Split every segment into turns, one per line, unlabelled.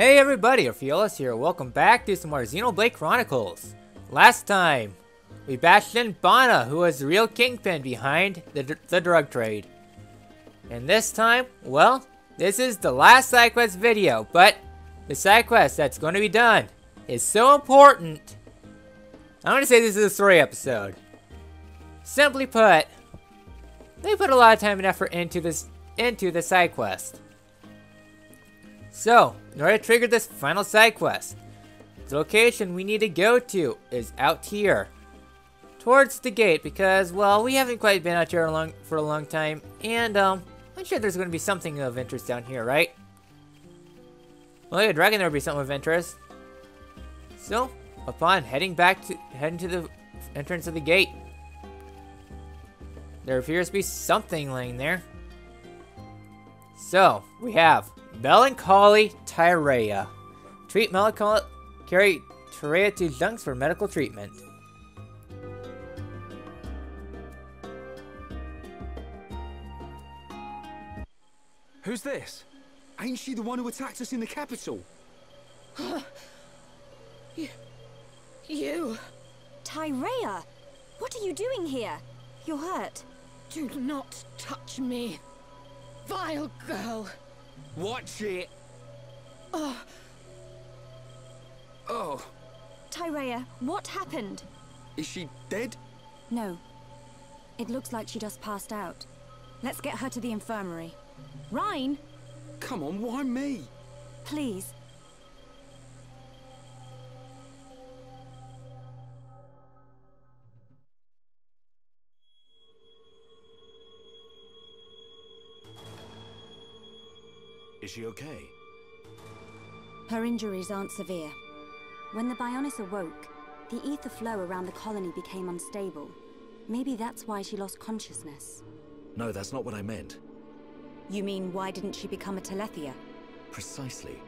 Hey everybody, Orpheolus here. Welcome back to some more Xenoblade Chronicles. Last time, we bashed in Bana, who was the real kingpin behind the, the drug trade. And this time, well, this is the last side quest video, but the side quest that's going to be done is so important. I'm going to say this is a story episode. Simply put, they put a lot of time and effort into this into the side quest. So, in order to trigger this final side quest, the location we need to go to is out here. Towards the gate because, well, we haven't quite been out here long, for a long time. And, um, I'm sure there's going to be something of interest down here, right? Well, yeah, dragon there would be something of interest. So, upon heading back to, heading to the entrance of the gate, there appears to be something laying there. So, we have Melancholy Tyrea. Treat melancholy, carry Tyrea to Dunks for medical treatment.
Who's this? Ain't she the one who attacked us in the capital?
you... You...
Tyrea! What are you doing here? You're hurt.
Do not touch me. Vile girl.
Watch it.
Oh.
Oh.
Tyrea, what happened?
Is she dead?
No. It looks like she just passed out. Let's get her to the infirmary. Reyn!
Come on, why me?
Please.
Is she okay?
Her injuries aren't severe. When the Bionis awoke, the ether flow around the colony became unstable. Maybe that's why she lost consciousness.
No, that's not what I meant.
You mean, why didn't she become a Telethia?
Precisely.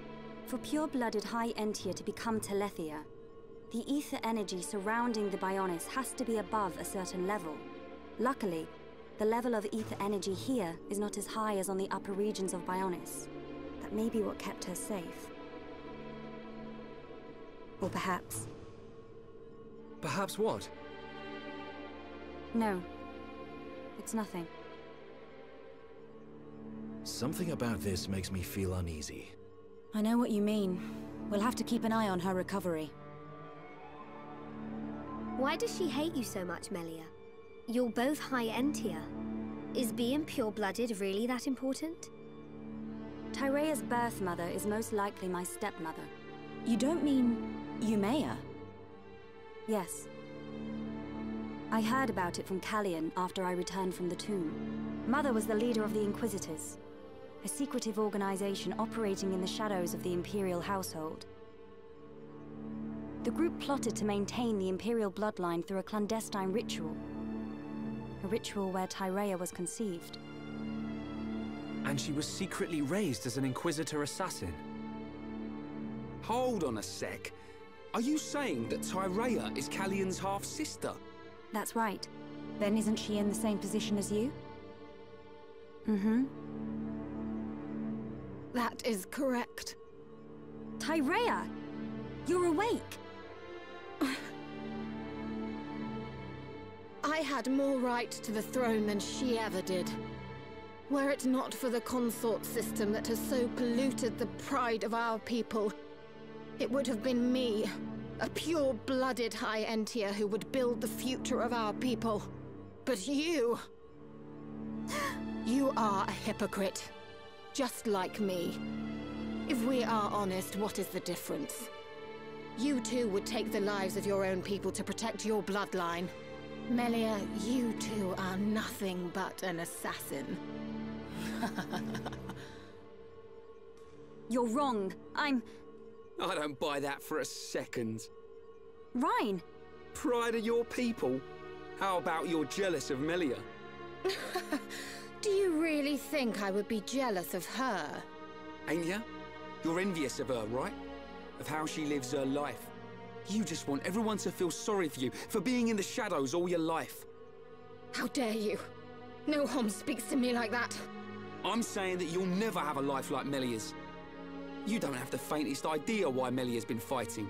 For pure-blooded High Entia to become Telethia, the ether energy surrounding the Bionis has to be above a certain level. Luckily, the level of ether energy here is not as high as on the upper regions of Bionis. That may be what kept her safe. Or perhaps...
Perhaps what?
No. It's nothing.
Something about this makes me feel uneasy.
I know what you mean. We'll have to keep an eye on her recovery.
Why does she hate you so much, Melia? You're both High Entia. Is being pure-blooded really that important?
Tyrea's birth mother is most likely my stepmother. You don't mean... Yumea? Yes. I heard about it from Kallian after I returned from the tomb. Mother was the leader of the Inquisitors, a secretive organization operating in the shadows of the Imperial household. The group plotted to maintain the Imperial bloodline through a clandestine ritual. A ritual where Tyrea was conceived.
And she was secretly raised as an Inquisitor assassin. Hold on a sec. Are you saying that Tyrea is Kallian's half-sister?
That's right. Then isn't she in the same position as you? Mm-hmm.
That is correct.
Tyrea! You're awake!
I had more right to the throne than she ever did. Were it not for the consort system that has so polluted the pride of our people, it would have been me, a pure-blooded High Entia who would build the future of our people. But you... You are a hypocrite. Just like me. If we are honest, what is the difference? You too would take the lives of your own people to protect your bloodline. Melia, you two are nothing but an assassin.
You're wrong. I'm...
I don't buy that for a second.
Reyn!
Pride of your people? How about you're jealous of Melia?
Do you really think I would be jealous of her?
Ain't ya? You're envious of her, right? Of how she lives her life. You just want everyone to feel sorry for you for being in the shadows all your life.
How dare you? No Hom speaks to me like that.
I'm saying that you'll never have a life like Melia's. You don't have the faintest idea why Melia's been fighting.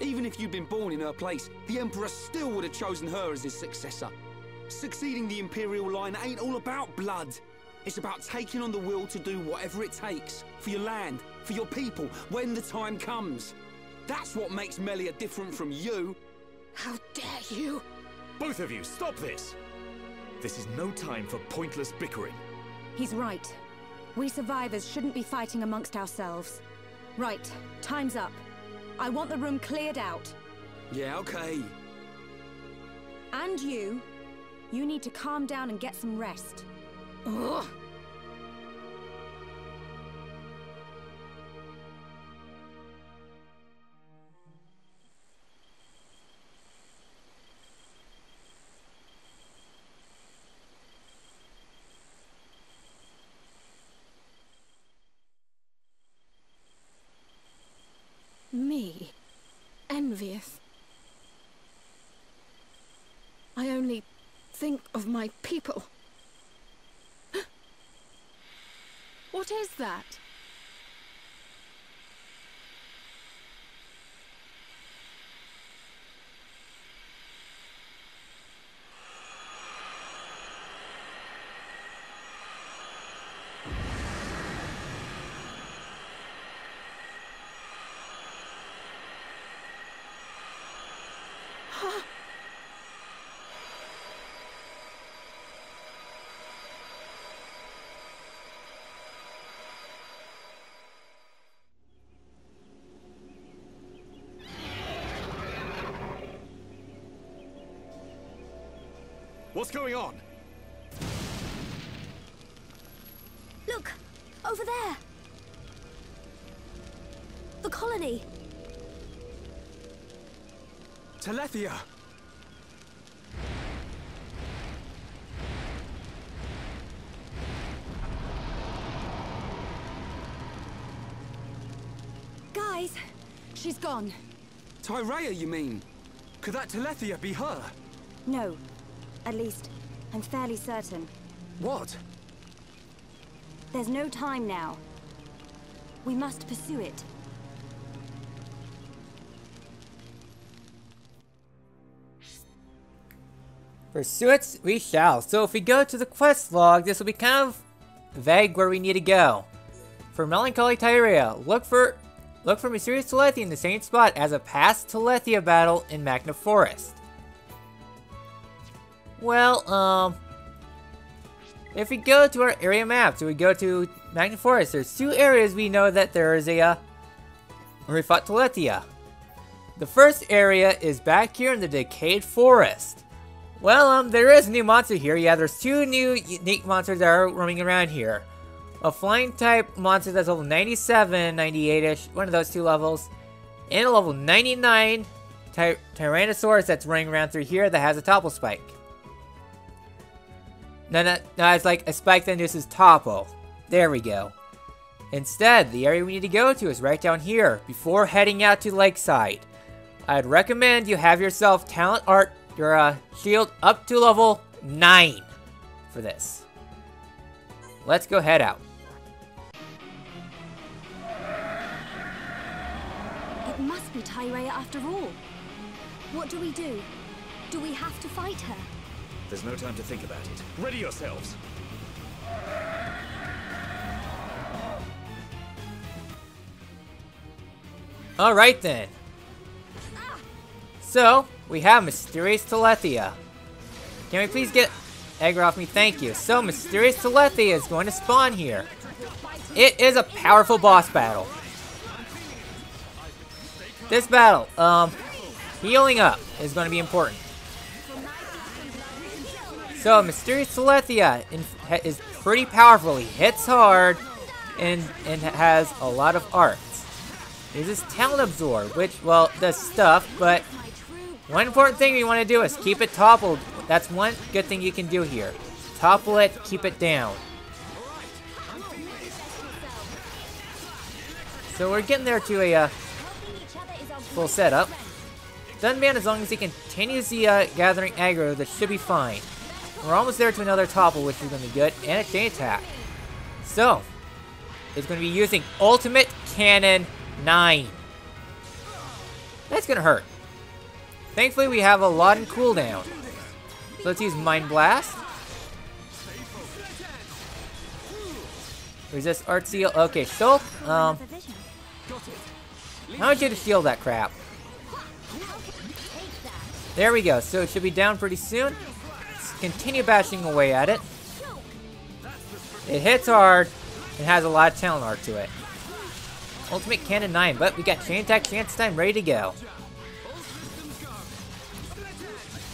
Even if you'd been born in her place, the Emperor still would have chosen her as his successor. Succeeding the Imperial line ain't all about blood. It's about taking on the will to do whatever it takes for your land, for your people, when the time comes. That's what makes Melia different from you.
How dare you!
Both of you, stop this! This is no time for pointless bickering.
He's right. We survivors shouldn't be fighting amongst ourselves. Right, time's up. I want the room cleared out.
Yeah, okay.
And you, you need to calm down and get some rest.
Ugh. Envious? I only think of my people. What is that?
What's going on?
Look! Over there! The colony!
Telethia!
Guys, she's gone.
Tyrea, you mean? Could that Telethia be her?
No. At least, I'm fairly certain.
What?
There's no time now. We must pursue it.
Pursue it, we shall. So if we go to the quest log, this will be kind of vague where we need to go. For Melancholy Tyrea, look for look for Mysterious Telethia in the same spot as a past Telethia battle in Makna Forest. Well, um, if we go to our area map, so we go to Makna Forest, there's two areas we know that there is a, uh. The first area is back here in the Decayed Forest. Well, um, there is a new monster here. Yeah, there's two new unique monsters that are roaming around here. A flying type monster that's level 97, 98-ish, one of those two levels. And a level 99 ty Tyrannosaurus that's running around through here that has a topple spike. No, no, no, it's like a spike that induces topple. There we go. Instead, the area we need to go to is right down here, before heading out to Lakeside. I'd recommend you have yourself talent art your uh, shield up to level 9 for this. Let's go head out.
It must be Tyrea after all. What do we do? Do we have to fight her?
There's no time to think about it. Ready yourselves!
Alright then. So, we have Mysterious Telethia. Can we please get Egger off me? Thank you. So, Mysterious Telethia is going to spawn here. It is a powerful boss battle. This battle, um, healing up is going to be important. So, Mysterious Telethia is pretty powerful. He hits hard and, and has a lot of arts. Uses Talent Absorb, which, well, does stuff, but one important thing we want to do is keep it toppled. That's one good thing you can do here. Topple it, keep it down. So we're getting there to a uh, full setup. Dunban, as long as he continues the uh, gathering aggro, that should be fine. We're almost there to another topple, which is going to be good, and a chain attack. So, is going to be using Ultimate Cannon 9. That's going to hurt. Thankfully, we have a lot in cooldown. So let's use Mind Blast. Resist Art Seal. Okay, Shulk, um, I want you to shield that crap. There we go. So it should be down pretty soon. Let's continue bashing away at it. It hits hard and has a lot of talent art to it. Ultimate Cannon 9, but we got Chain Attack Chance Time ready to go.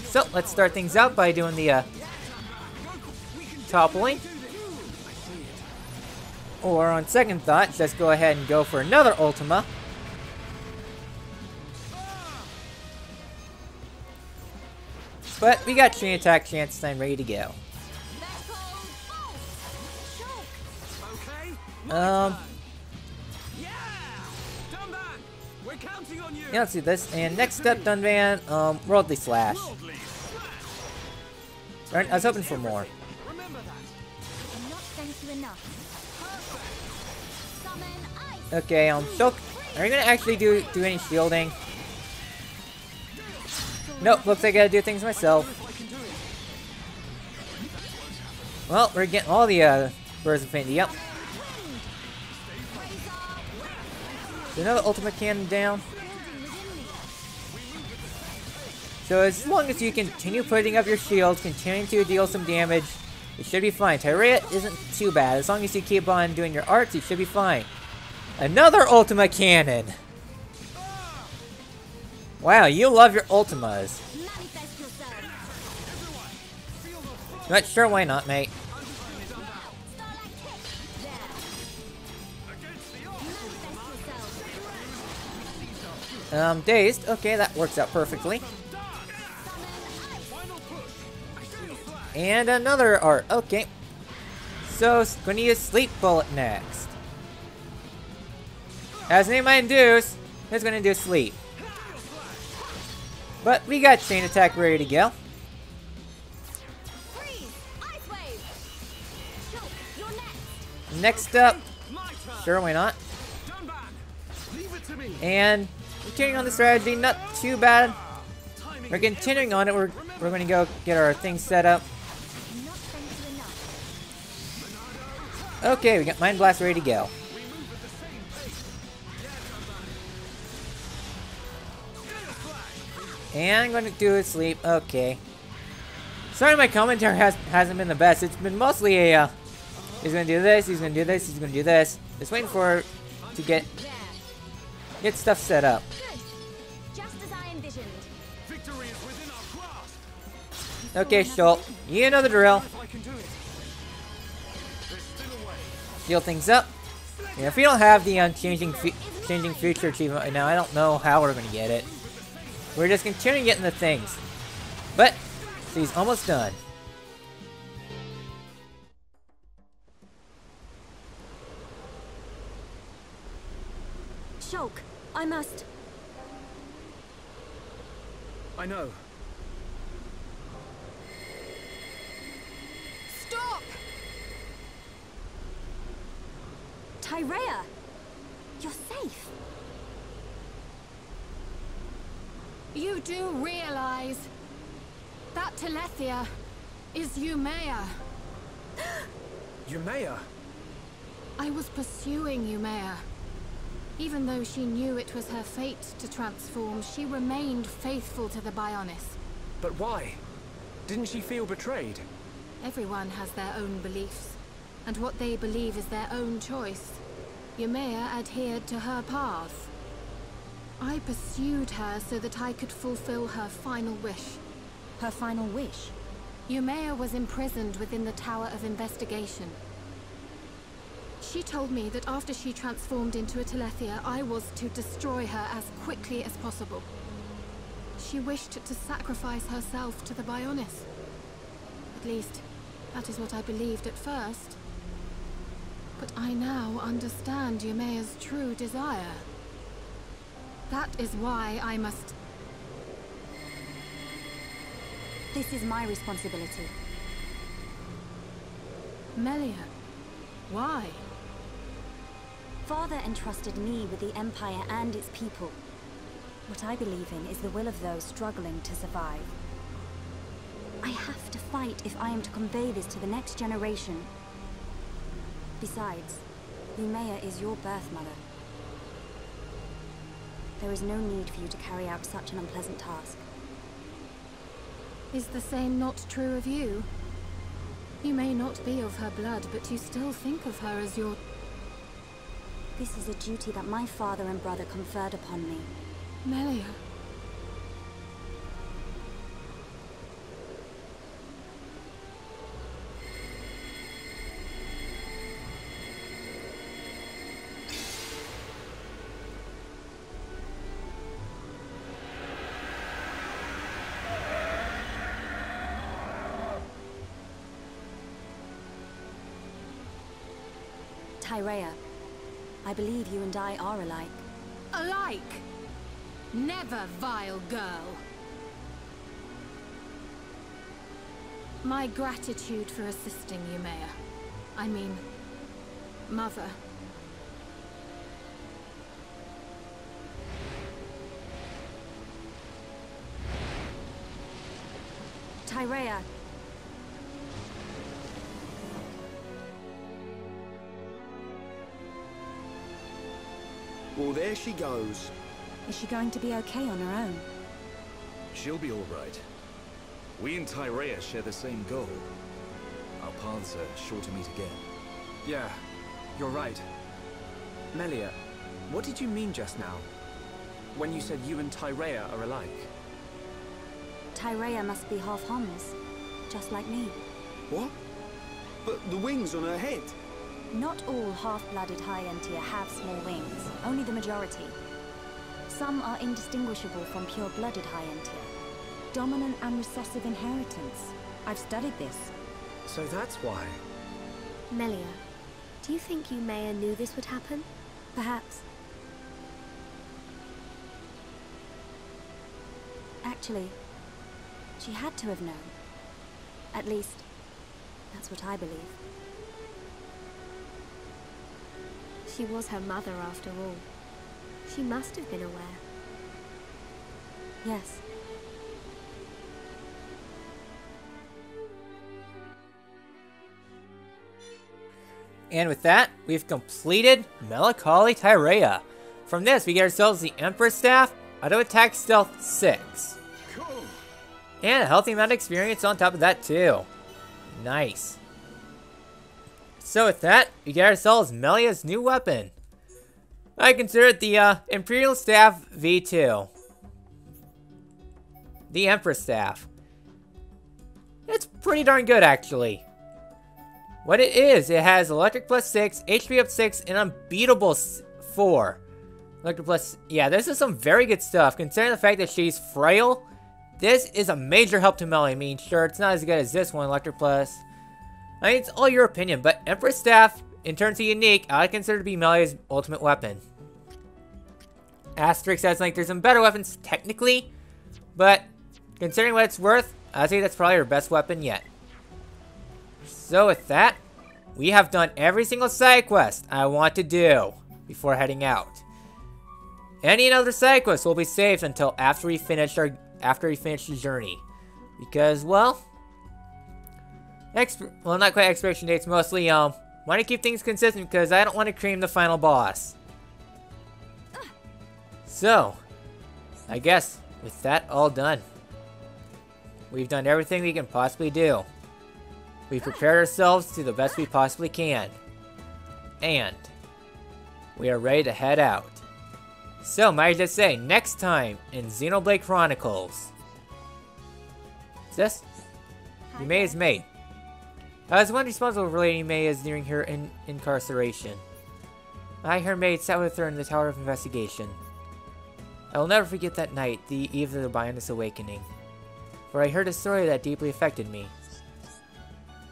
So let's start things out by doing the uh, toppling. Or on second thought, just go ahead and go for another Ultima. But we got Chain Attack Chance Time ready to go. Um, yeah, let's see this. And next step, Dunban, um, Worldly Slash. Alright, I was hoping for more. Okay, um, Shulk, are you gonna actually do do any shielding? Nope, looks like I gotta do things myself. Well, we're getting all the uh, Birds of Fate. Yep. Another ultimate cannon down. So as long as you continue putting up your shields, continuing to deal some damage, it should be fine. Tyrea isn't too bad. As long as you keep on doing your arts, you should be fine. Another Ultima Cannon! Wow, you love your Ultimas. Not sure why not, mate. Um, dazed. Okay, that works out perfectly. And another art. Okay. So, gonna use Sleep Bullet next. As name might induce, it's gonna do sleep. But we got Chain Attack ready to go. Next up, sure why not. And continuing on the strategy, not too bad. We're continuing on it. We're we're gonna go get our things set up. Okay, we got Mind Blast ready to go. And I'm going to do a sleep. Okay. Sorry my commentary has, hasn't been the best. It's been mostly a, uh, he's going to do this, he's going to do this, he's going to do this. Just waiting for to get, get stuff set up. Okay, Shulk, you know the drill. Heal things up. Yeah, if we don't have the unchanging um, changing future achievement right now, I don't know how we're to get it. We're just continuing getting the things. But, he's almost done.
Shulk, I must...
I know.
Stop!
Tyrea! You're safe!
You do realize that Telethia is Yumea.
Yumea?
I was pursuing Yumea. Even though she knew it was her fate to transform, she remained faithful to the Bionis.
But why? Didn't she feel betrayed?
Everyone has their own beliefs, and what they believe is their own choice. Yumea adhered to her path. I pursued her so that I could fulfill her final wish.
Her final wish?
Yumea was imprisoned within the Tower of Investigation. She told me that after she transformed into a Telethia, I was to destroy her as quickly as possible. She wished to sacrifice herself to the Bionis. At least, that is what I believed at first. But I now understand Yumea's true desire. That is why I must...
This is my responsibility.
Melia, why?
Father entrusted me with the Empire and its people. What I believe in is the will of those struggling to survive. I have to fight if I am to convey this to the next generation. Besides, Yumea is your birth mother. There is no need for you to carry out such an unpleasant task.
Is the same not true of you? You may not be of her blood, but you still think of her as your...
This is a duty that my father and brother conferred upon me.
Melia.
Tyrea, I believe you and I are alike.
Alike! Never, vile girl! My gratitude for assisting you, Maya. I mean, Mother.
Tyrea,
Well, there she goes.
is she going to be okay on her own?
She'll be alright. We and Tyrea share the same goal. Our paths are sure to meet again.
Yeah, you're right. Melia, what did you mean just now? When you said you and Tyrea are alike?
Tyrea must be half Homs, just like me.
What? But the wings on her head.
Not all half-blooded High Entia have small wings, only the majority. Some are indistinguishable from pure-blooded High Entia. Dominant and recessive inheritance. I've studied this.
So that's why.
Melia, do you think you Yumea knew this would happen?
Perhaps. Actually, she had to have known. At least, that's what I believe.
She was her mother after all. She must have been aware.
Yes.
And with that, we've completed Melancholy Tyrea. From this, we get ourselves the Emperor's Staff, Auto Attack Stealth 6.
Cool.
And a healthy amount of experience on top of that too. Nice. So with that, we get ourselves Melia's new weapon. I consider it the uh, Imperial Staff V2. The Empress Staff. It's pretty darn good actually. What it is, it has Electric plus 6, HP up 6, and Unbeatable 4. Electric plus... Yeah, this is some very good stuff. Considering the fact that she's frail, this is a major help to Melly. I mean, sure, it's not as good as this one, Electric plus. I mean, it's all your opinion, but Empress Staff, in terms of unique, I consider to be Melly's ultimate weapon. Asterix says, like, there's some better weapons, technically, but considering what it's worth, I'd say that's probably her best weapon yet. So with that, we have done every single side quest I want to do before heading out. Any other side quests will be saved until after we finish our after we finish the journey. Because, well, exp well, not quite expiration dates, mostly, um, want to keep things consistent because I don't want to cream the final boss. So, I guess with that all done, we've done everything we can possibly do. We've prepared ourselves to the best we possibly can. And we are ready to head out. So, might I just say, next time in Xenoblade Chronicles. Is this? Yumea's maid. I Uh, was one responsible for Lady May is nearing her in incarceration. I, her maid, sat with her in the Tower of Investigation. I will never forget that night, the eve of the Bionis Awakening, for I heard a story that deeply affected me.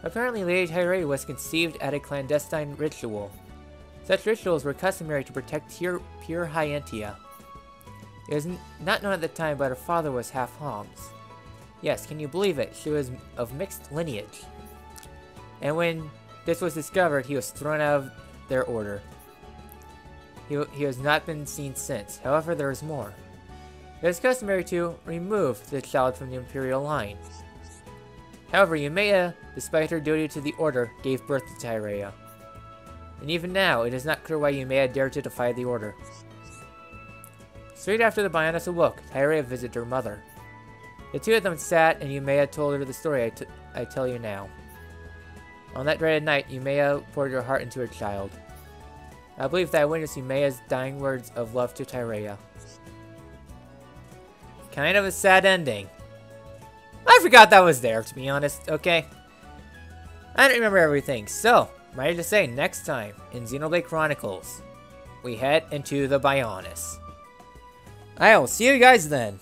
Apparently, Lady Tyrea was conceived at a clandestine ritual. Such rituals were customary to protect pure, pure High Entia. It was not known at the time, but her father was half Homs. Yes, can you believe it? She was of mixed lineage. And when this was discovered, he was thrown out of their order. he, he has not been seen since. However, there is more. It is customary to remove the child from the Imperial line. However, Yumea, despite her duty to the Order, gave birth to Tyrea. And even now, it is not clear why Yumea dared to defy the Order. Straight after the Bionis awoke, Tyrea visited her mother. The two of them sat, and Yumea told her the story I, I tell you now. On that dreaded night, Yumea poured her heart into her child. I believe that I witnessed Yumea's dying words of love to Tyrea. Kind of a sad ending. I forgot that was there, to be honest, okay? I don't remember everything, so, ready to say next time in Xenoblade Chronicles, we head into the Bionis. I will see you guys then.